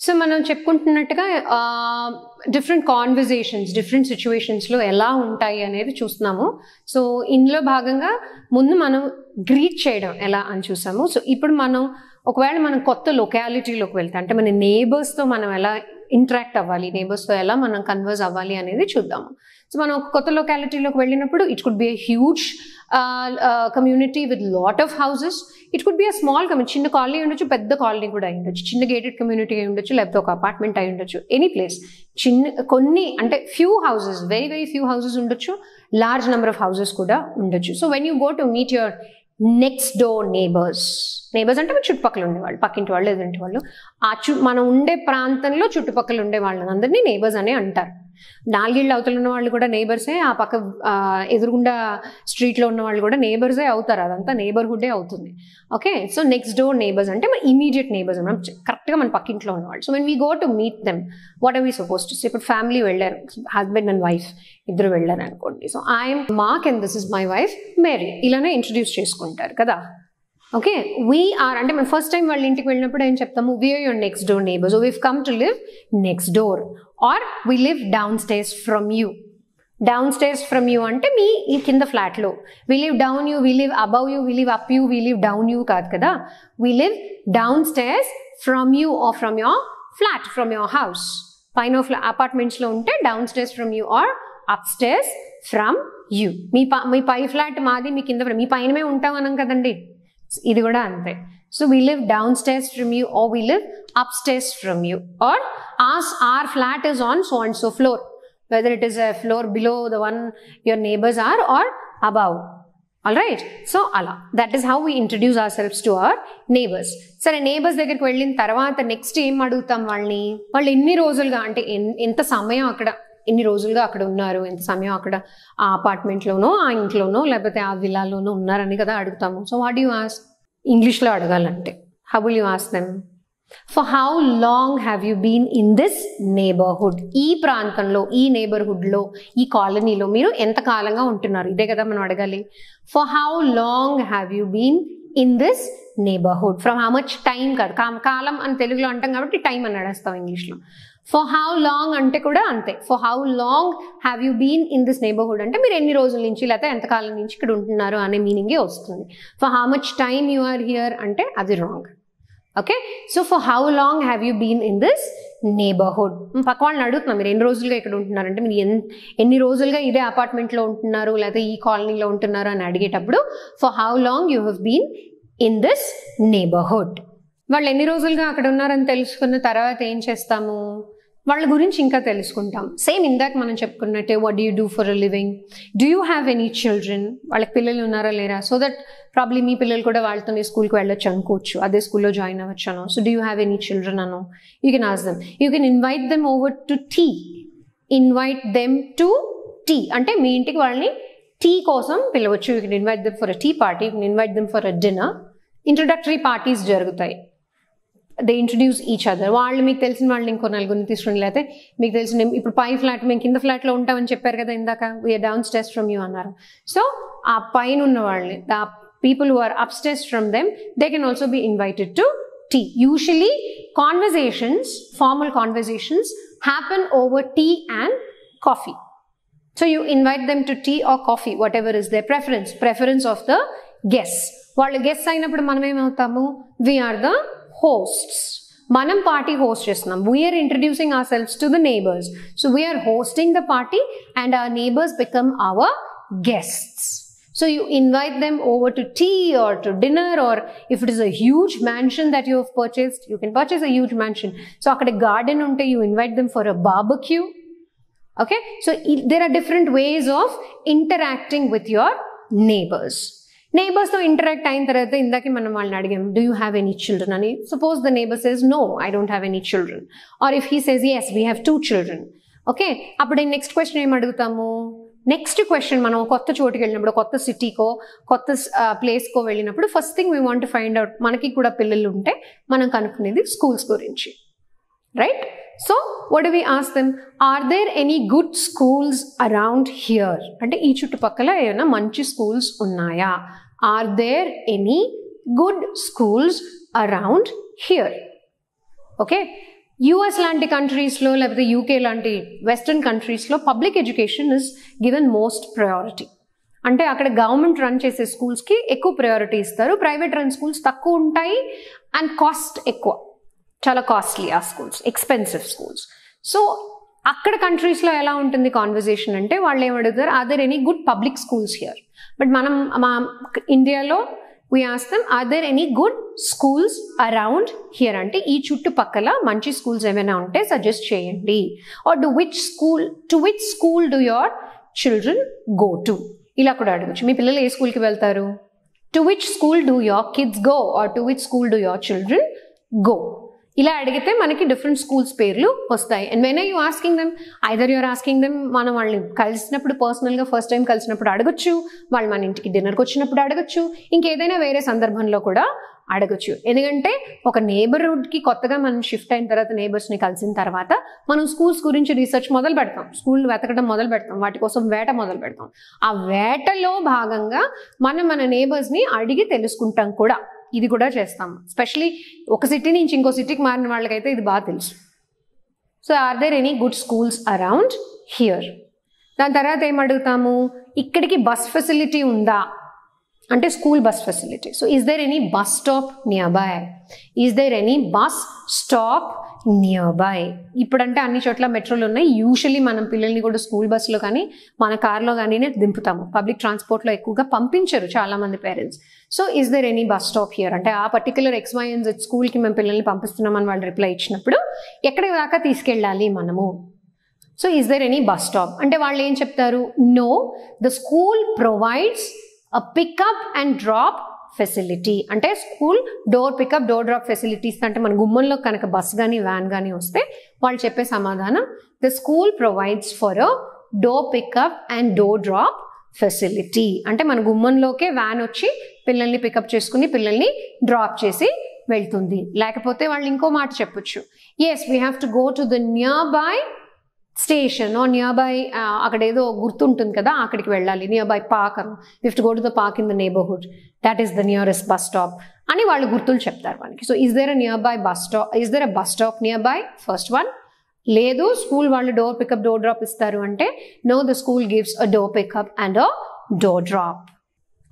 So మనం చెప్పుకుంటున్నట్టుగా different conversations different సిచ్యువేషన్స్లో ఎలా ఉంటాయి అనేది చూస్తున్నాము. సో ఇందులో భాగంగా ముందు మనం గ్రీట్ చేయడం ఎలా అని చూసాము. సో ఇప్పుడు మనం ఒకవేళ మనం కొత్త లొకాలిటీలోకి వెళ్తాం అంటే మన నేబర్స్తో మనం ఎలా ఇంటరాక్ట్ అవ్వాలి నేబర్స్తో ఎలా మనం కన్వర్స్ అవ్వాలి అనేది చూద్దాము. సో మనం ఒక కొత్త లొకాలిటీలోకి వెళ్ళినప్పుడు it could be a huge community with lot of houses it could be a small community చిన్న కాలనీ ఉండొచ్చు పెద్ద కాలనీ కూడా అయి ఉండొచ్చు. చిన్న గేటెడ్ కమ్యూనిటీ అయి ఉండొచ్చు లేకపోతే ఒక అపార్ట్మెంట్ అయి ఉండొచ్చు. ఎనీ ప్లేస్ చిన్న కొన్ని అంటే few houses very very few houses ఉండొచ్చు. లార్జ్ నెంబర్ ఆఫ్ హౌసెస్ కూడా ఉండొచ్చు. So when you go to meet your next door neighbours neighbours అంటే మన చుట్టుపక్కల ఉండేవాళ్ళు పక్కింటి వాళ్ళు ఎదురింటి వాళ్ళు ఆ చు మనం ఉండే ప్రాంతంలో చుట్టుపక్కల ఉండే వాళ్ళని అందరినీ నేబర్స్ అనే అంటారు. నాలుగేళ్ళు అవతల ఉన్న వాళ్ళు కూడా నేబర్సే ఆ పక్క ఎదురుగుండా స్ట్రీట్లో ఉన్న వాళ్ళు కూడా నేబర్సే అవుతారు. అదంతా నేబర్హుడ్డే అవుతుంది. Okay so next door neighbours అంటే మన ఇమీడియట్ నేబర్స్ మనం కరెక్ట్గా మన పక్కింట్లో ఉన్నవాళ్ళు so when we go to meet them what are we suppose to ఇప్పుడు ఫ్యామిలీ వెళ్ళారు. హస్బెండ్ అండ్ వైఫ్ ఇద్దరు వెళ్ళారు అనుకోండి so I'm Mark and this is my wife Mary ఇలానే ఇంట్రడ్యూస్ చేసుకుంటారు కదా. ఓకే వీఆర్ అంటే మనం ఫస్ట్ టైం వాళ్ళ ఇంటికి వెళ్ళినప్పుడు ఏం చెప్తాము? We are your next door neighbours we've come to live next door or we live down stairs from you down stairs from you అంటే మీ ఈ కింద ఫ్లాట్లో we live down you we live above you we live up you we live down you కాదు కదా? We live down stairs from you or from your flat from your house పైన అపార్ట్మెంట్స్లో ఉంటే down stairs from you or up stairs from you మీ ప మీ పై flat మాది మీ కింద మీ పైనమే ఉంటాం అనం కదండి? ఇది కూడా అంతే. So we live down stairs from you or we live up stairs from you or as our flat is on so and so floor whether it is a floor below the one your neighbours are are above all right so అలా. That is how we introduce our selfs to our neighbours సరే neighbours దగ్గరికి వెళ్ళిన తర్వాత next ఏం అడుగుతాం వాళ్ళని? వాళ్ళు ఎన్ని రోజులుగా అంటే ఎంత సమయం అక్కడ? ఎన్ని రోజులుగా అక్కడ ఉన్నారు? ఎంత సమయం అక్కడ ఆ అపార్ట్మెంట్లోనో ఆ ఇంట్లోనో లేకపోతే ఆ విల్లాలోనో ఉన్నారని కదా అడుగుతాము. సో వాట్ యూ ఆస్క్ ఇంగ్లీష్లో అడగాలంటే. How will you ask them for how long have you been in this neighbourhood ఈ ప్రాంతంలో ఈ నేబర్హుడ్లో ఈ కాలనీలో మీరు ఎంత కాలంగా ఉంటున్నారు? ఇదే కదా మనం అడగాలి. For how long have you been in this neighbourhood from how much time కాదు. కా- కాలం అని తెలుగులో అంటాం కాబట్టి టైం అని అడేస్తాం ఇంగ్లీష్లో. ఫర్ హౌ లాంగ్ అంటే కూడా అంతే. For how long have you been in this neighbourhood అంటే మీరు ఎన్ని రోజుల నుంచి లేకపోతే ఎంతకాలం నుంచి ఇక్కడ ఉంటున్నారు అనే మీనింగే వస్తుంది. For how much time you are here అంటే అది wrong okay so for how long have you been in this neighbourhood పక్క వాళ్ళని అడుగుతున్నా మీరు ఎన్ని రోజులుగా ఇక్కడ ఉంటున్నారంటే మీరు ఎన్ ఎన్ని రోజులుగా ఇదే అపార్ట్మెంట్లో ఉంటున్నారు లేకపోతే ఈ కాలనీలో ఉంటున్నారు అని అడిగేటప్పుడు for how long you have been in this neighbourhood వాళ్ళు ఎన్ని రోజులుగా అక్కడ ఉన్నారని తెలుసుకున్న తర్వాత ఏం చేస్తాము? వాళ్ళ గురించి ఇంకా తెలుసుకుంటాం. సేమ్ ఇందాక మనం చెప్పుకున్నట్టే what do you do for a living do you have any children వాళ్ళకి పిల్లలు ఉన్నారా లేరా? సో దట్ ప్రాబ్లీ మీ పిల్లలు కూడా వాళ్ళతో స్కూల్కి వెళ్ళొచ్చు అనుకోవచ్చు. అదే స్కూల్లో జాయిన్ అవ్వచ్చు అను. So do you have any children Anu? You can ask them you can invite them over to tea invite them to tea అంటే మీ ఇంటికి వాళ్ళని టీ కోసం పిలవచ్చు. You can invite them for a tea party you can invite them for a dinner introductory parties జరుగుతాయి. They introduce each other వాళ్ళు మీకు తెలిసిన వాళ్ళు ఇంకో నలుగురిని తీసుకుని లేకపోతే మీకు తెలిసిన ఇప్పుడు పై ఫ్లాట్ మేము కింద ఫ్లాట్లో ఉంటామని చెప్పారు కదా ఇందాక we are down stairs from you అన్నారు. సో ఆ పైన ఉన్న వాళ్ళని the people who are up stairs from them they can also be invited to tea usually conversations formal conversations happen over tea and coffee so you invite them to tea or coffee whatever is the preference preference of the guest వాళ్ళు guest అయినప్పుడు మనం ఏమవుతాము we are the hosts. Manam party host. We are introducing ourselves to the neighbors. So we are hosting the party and our neighbors become our guests. So you invite them over to tea or to dinner or if it is a huge mansion that you have purchased, you can purchase a huge mansion. So a garden unte, you invite them for a barbecue. Okay. So there are different ways of interacting with your neighbors. Neighbors తో interact అయిన తర్వాత ఇందాక మనం వాళ్ళని అడిగాం do you have any children అని. Suppose the neighbours says no I don't have any children or if he says yes we have two children okay అప్పుడు next question ఏం అడుగుతాము? నెక్స్ట్ క్వశ్చన్ మనం కొత్త చోటుకి వెళ్ళినప్పుడు కొత్త సిటీకో కొత్త ప్లేస్కో వెళ్ళినప్పుడు first thing we want find out మనకి కూడా పిల్లలు ఉంటే మనం కనుక్కునేది స్కూల్స్ గురించి. Right so what we ask them are there any good schools around here అంటే ఈ చుట్టుపక్కల ఏమైనా మంచి స్కూల్స్ ఉన్నాయా? Are there any good schools around here okay US లాంటి కంట్రీస్లో లేకపోతే యూకే లాంటి వెస్ట్రన్ కంట్రీస్లో public education is given most priority అంటే అక్కడ గవర్నమెంట్ రన్ చేసే స్కూల్స్కి ఎక్కువ ప్రయారిటీ ఇస్తారు. ప్రైవేట్ రన్ స్కూల్స్ తక్కువ ఉంటాయి అండ్ కాస్ట్ ఎక్కువ. చాలా కాస్ట్లీ ఆ స్కూల్స్ ఎక్స్పెన్సివ్ స్కూల్స్ సో అక్కడ కంట్రీస్లో ఎలా ఉంటుంది కాన్వర్జేషన్ అంటే వాళ్ళు ఏమడుగుతారు are any good public schools here but మనం మా ఇండియాలో we ఆస్తాం them are there any good schools around here అంటే ఈ చుట్టుపక్కల మంచి స్కూల్స్ ఏమైనా ఉంటే సజెస్ట్ చేయండి. Or do which school to which school do your children go to ఇలా కూడా అడగచ్చు. మీ పిల్లలు ఏ స్కూల్కి వెళ్తారు? To which school do your kids go or to which school do your children go ఇలా అడిగితే మనకి డిఫరెంట్ స్కూల్స్ పేర్లు వస్తాయి. And when you asking them either you're asking them మనం వాళ్ళని కలిసినప్పుడు పర్సనల్గా ఫస్ట్ టైం కలిసినప్పుడు అడగచ్చు. వాళ్ళు మన ఇంటికి డిన్నర్కి వచ్చినప్పుడు అడగచ్చు. ఇంకేదైనా వేరే సందర్భంలో కూడా అడగచ్చు. ఎందుకంటే ఒక నేబర్హుడ్కి కొత్తగా మనం షిఫ్ట్ అయిన తర్వాత నేబర్స్ని కలిసిన తర్వాత మనం స్కూల్స్ గురించి రీసెర్చ్ మొదలు పెడతాం. స్కూల్ వెతకడం మొదలు పెడతాం. వాటి కోసం వేట మొదలు పెడతాం. ఆ వేటలో భాగంగా మనం మన నేబర్స్ని అడిగి తెలుసుకుంటాం కూడా. ఇది కూడా చేస్తాం. స్పెషలీ ఒక సిటీ నుంచి ఇంకో సిటీకి మారిన వాళ్ళకైతే ఇది బాగా తెలుసు. So are there any good schools around here దాని తర్వాత ఏం అడుగుతాము? ఇక్కడికి బస్ ఫెసిలిటీ ఉందా? అంటే school bus facility. So is there any bus stop nearby is there any bus stop nearby ఇప్పుడంటే అన్ని చోట్ల మెట్రోలు ఉన్నాయి. యూజువలీ మనం పిల్లల్ని కూడా స్కూల్ బస్సులో కానీ మన కార్లో కానీ దింపుతాము. పబ్లిక్ ట్రాన్స్పోర్ట్లో ఎక్కువగా పంపించరు చాలామంది parents so is there any bus stop here అంటే ఆ పర్టికులర్ ఎక్స్వైఎన్స్ స్కూల్కి మేము పిల్లల్ని పంపిస్తున్నామని వాళ్ళు రిప్లై ఇచ్చినప్పుడు ఎక్కడి దాకా తీసుకెళ్ళాలి మనము? So is there any bus stop అంటే వాళ్ళు ఏం చెప్తారు? No the school provides pickup and drop facility అంటే school door pickup door drop facilities అంటే మన గుమ్మంలో కనుక బస్ కానీ వ్యాన్ కానీ వస్తే వాళ్ళు చెప్పే సమాధానం the school provides for a door pickup and door drop facility అంటే మన గుమ్మంలోకే వ్యాన్ వచ్చి పిల్లల్ని పికప్ చేసుకుని పిల్లల్ని డ్రాప్ చేసి వెళ్తుంది. లేకపోతే వాళ్ళు ఇంకో మాట చెప్పొచ్చు. Yes we have to go to the nearby station nearby అక్కడ ఏదో గుర్తుంటుంది కదా అక్కడికి వెళ్ళాలి. Nearby park we've to go to the park in the neighbourhood that is the nearest bus stop అని వాళ్ళు గుర్తులు చెప్తారు మనకి so is there a nearby bus stop is there a bus stop nearby first one లేదు school వాళ్ళు door pickup door drop ఇస్తారు అంటే no the school gives a door pickup and a door drop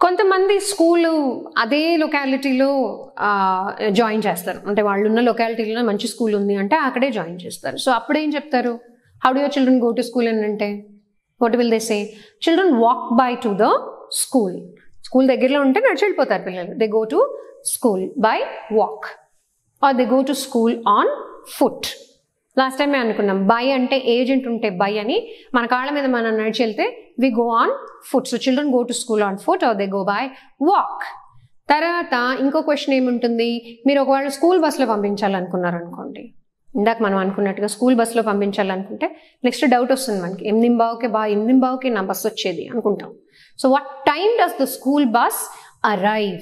కొంతమంది school అదే లొకాలిటీలో join చేస్తారు. అంటే వాళ్ళు ఉన్న లొకాలిటీలో మంచి స్కూల్ ఉంది అంటే అక్కడే జాయిన్ చేస్తారు. సో అప్పుడు ఏం చెప్తారు? How do your children go to school ఏంటంటే అంటే what will they say children walk by to the school school దగ్గరలో ఉంటే నడిచి వెళ్ళిపోతారు పిల్లలు. They go to school by walk or they go to school on foot last time అనుకున్నాం. By అంటే agent ఉంటే బై అని మన కాళ్ళ మీద మనం నడిచి వెళ్తే we go on foot so children go to school on foot or they go by walk తర్వాత ఇంకో క్వశ్చన్ ఏముంటుంది? మీరు ఒకవేళ స్కూల్ బస్సులో పంపించాలనుకున్నారు అనుకోండి ఇందాక మనం అనుకున్నట్టుగా స్కూల్ బస్సులో పంపించాలనుకుంటే నెక్స్ట్ డౌట్ వస్తుంది మనకి. ఎనిమిది బావుకే బా ఎనిమిది బావుకే నా బస్సు వచ్చేది అనుకుంటాం. So what time does the school bus arrive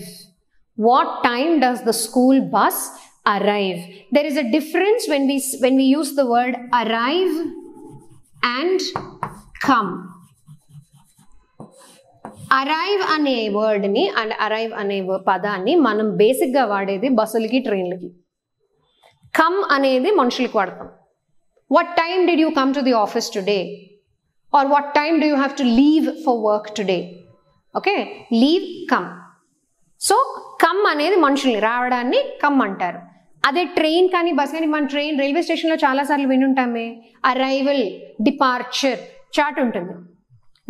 what time does the school bus arrive there is a difference when we when we use the word arrive and come arrive అనే వర్డ్ని and arrive అనే పదాన్ని మనం బేసిక్గా వాడేది బస్సులకి ట్రైన్లకి come అనేది మనుషులకి వాడతాం. What time did you come to the office today or what time do you have to leave for work today okay leave come so come అనేది మనుషుల్ని రావడాన్ని కమ్ అంటారు. అదే ట్రైన్ కానీ బస్ కానీ మన ట్రైన్ రైల్వే స్టేషన్లో చాలాసార్లు వినుంటామే. అరైవల్ డిపార్చర్ చాట్ ఉంటుంది.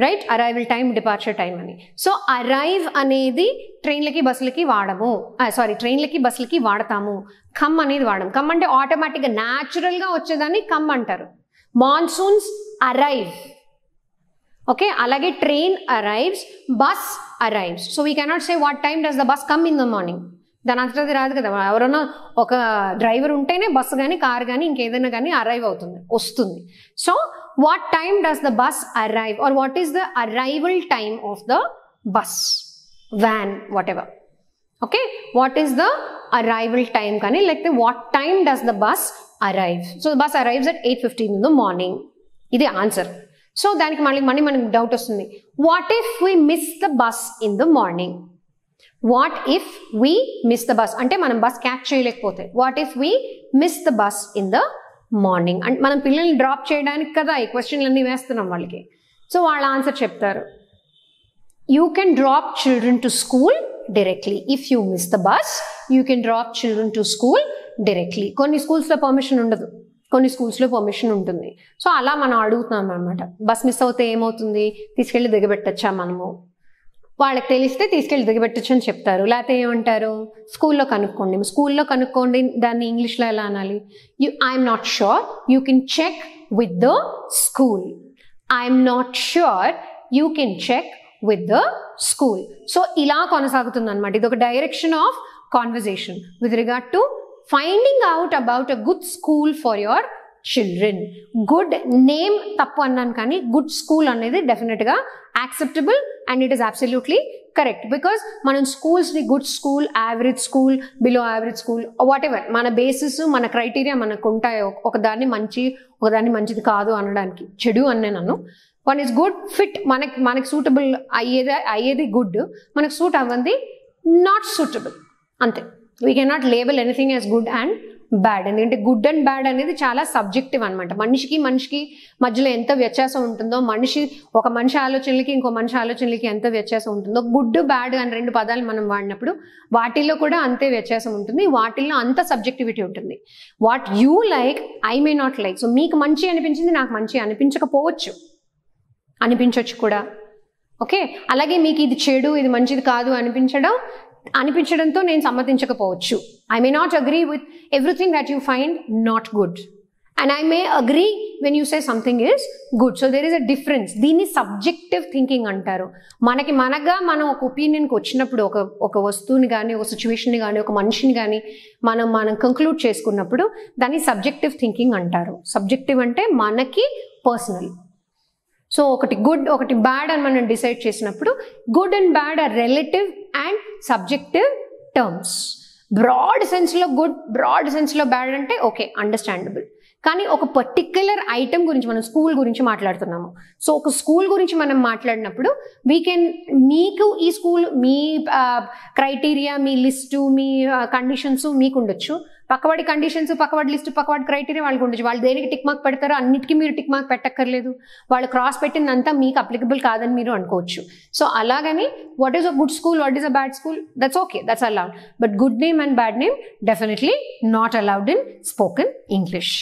Right arrival time departure time అని. సో అరైవ్ అనేది ట్రైన్లకి బస్సులకి వాడము. సారీ ట్రైన్లకి బస్సులకి వాడతాము. కమ్ అనేది వాడము. కమ్ అంటే ఆటోమేటిక్గా న్యాచురల్గా వచ్చేదాన్ని కమ్ అంటారు. మాన్సూన్స్ అరైవ్ ఓకే అలాగే train arrives bus arrives so we cannot say what time does the bus come in the morning దాని అంతటది రాదు కదా. ఎవరైనా ఒక డ్రైవర్ ఉంటేనే బస్సు కానీ కార్ కానీ ఇంకేదైనా కానీ అరైవ్ అవుతుంది వస్తుంది. So what time does the bus arrive or what is the arrival time of the bus van whatever okay what is the arrival time కానీ లేకపోతే what time does the bus arrive so bus arrives at eight fifteen in the morning ఇది answer so దానికి మళ్ళీ మనీ మనకి doubt వస్తుంది. What if we miss the bus in the morning what if we miss the bus అంటే మనం bus catch చేయలేకపోతే. What if we miss the bus in the morning. And మనం పిల్లల్ని డ్రాప్ చేయడానికి కదా ఈ క్వశ్చన్లన్నీ వేస్తున్నాం వాళ్ళకి. సో వాళ్ళ ఆన్సర్ చెప్తారు. You can drop children to school directly if you miss the bus you can drop children to school directly కొన్ని స్కూల్స్లో పర్మిషన్ ఉండదు. కొన్ని స్కూల్స్లో పర్మిషన్ ఉంటుంది. సో అలా మనం అడుగుతున్నాం అనమాట బస్ మిస్ అవుతే ఏమవుతుంది? తీసుకెళ్ళి దిగబెట్టచ్చా మనము? వాళ్ళకి తెలిస్తే తీసుకెళ్ళి దిగబెట్టచ్చు అని చెప్తారు. లేకపోతే ఏమంటారు? స్కూల్లో కనుక్కోండి. స్కూల్లో కనుక్కోండి దాన్ని ఇంగ్లీష్లో ఎలా అనాలి? You I'm not sure you can check with the school I'm not sure you can check with the school so ఇలా కొనసాగుతుంది అనమాట ఇది ఒక direction of conversation with regard to finding out about a good school for your children good name తప్పు అన్నాను కానీ good school అనేది డెఫినెట్గా acceptable and it is absolutely correct because మనం స్కూల్స్ని good school average school below average school what ever మన basis మన criteria మనకు ఉంటాయి ఒకదాన్ని మంచి ఒకదాన్ని మంచిది కాదు అనడానికి. చెడు అనే నన్ను. వన్ ఇస్ గుడ్ ఫిట్ మనకి మనకి సూటబుల్ అయ్యేది అయ్యేది గుడ్ మనకు సూట్ అవ్వంది నాట్ సూటబుల్ అంతే. We cannot label anything as good and bad ఎందుకంటే గుడ్ అండ్ బ్యాడ్ అనేది చాలా సబ్జెక్టివ్ అనమాట మనిషికి మనిషికి మధ్యలో ఎంత వ్యత్యాసం ఉంటుందో మనిషి ఒక మనిషి ఆలోచనలకి ఇంకో మనిషి ఆలోచనలకి ఎంత వ్యత్యాసం ఉంటుందో గుడ్ బ్యాడ్ అని రెండు పదాలు మనం వాడినప్పుడు వాటిల్లో కూడా అంతే వ్యత్యాసం ఉంటుంది. వాటిల్లో అంత సబ్జెక్టివిటీ ఉంటుంది. What you like I may not like so మీకు మంచి అనిపించింది నాకు మంచి అనిపించకపోవచ్చు. అనిపించవచ్చు కూడా. ఓకే అలాగే మీకు ఇది చెడు ఇది మంచిది కాదు అనిపించడం అనిపించడంతో నేను సమ్మతించకపోవచ్చు. I may not agree with everything that you find not good and I may agree when you say something is good so there is a difference దీన్ని సబ్జెక్టివ్ థింకింగ్ అంటారు. మనకి మనగా మనం ఒక ఒపీనియన్కి వచ్చినప్పుడు ఒక ఒక వస్తువుని కానీ ఒక సిచ్యువేషన్ని కానీ ఒక మనిషిని కానీ మనం మనం కంక్లూడ్ చేసుకున్నప్పుడు దాన్ని సబ్జెక్టివ్ థింకింగ్ అంటారు. సబ్జెక్టివ్ అంటే మనకి పర్సనల్ సో ఒకటి గుడ్ ఒకటి బ్యాడ్ అని మనం డిసైడ్ చేసినప్పుడు good and bad are relative and subjective terms broad సెన్స్లో good broad సెన్స్లో బ్యాడ్ అంటే ఓకే అండర్స్టాండబుల్ కానీ ఒక పర్టిక్యులర్ ఐటమ్ గురించి మనం స్కూల్ గురించి మాట్లాడుతున్నాము. సో ఒక స్కూల్ గురించి మనం మాట్లాడినప్పుడు వీ కెన్ మీకు ఈ స్కూల్ మీ uh, క్రైటీరియా మీ లిస్టు మీ uh, కండిషన్స్ మీకు ఉండొచ్చు. పక్కవాడి కండిషన్స్ పక్కవాడి లిస్ట్ పక్కవాడి క్రైటీరియా వాళ్ళకి ఉండొచ్చు. వాళ్ళు దేనికి టిక్ మార్క్ పెడతారో అన్నిటికీ మీరు టిక్ మార్క్ పెట్టక్కర్లేదు. వాళ్ళు క్రాస్ పెట్టిందంతా మీకు అప్లికబుల్ కాదని మీరు అనుకోవచ్చు. సో అలాగని what is a good school what is a bad school that's okay that's allowed but good name and bad name definitely not allowed in spoken English